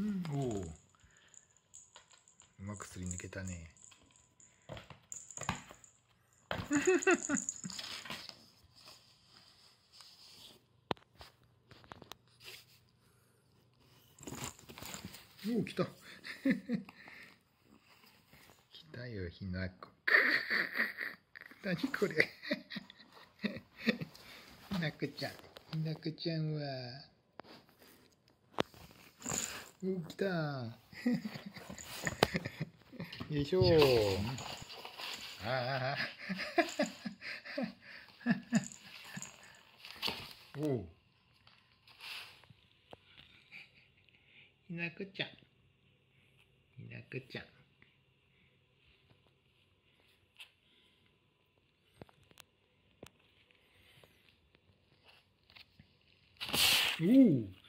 うん、おお。うまくすり抜けたね。おお、来た。来たよ、ひなこ。何これ。ひなこちゃん。ひなこちゃんは。お来た。よいしょ。ああ。おう。ひなこちゃん。ひなこちゃん。おお。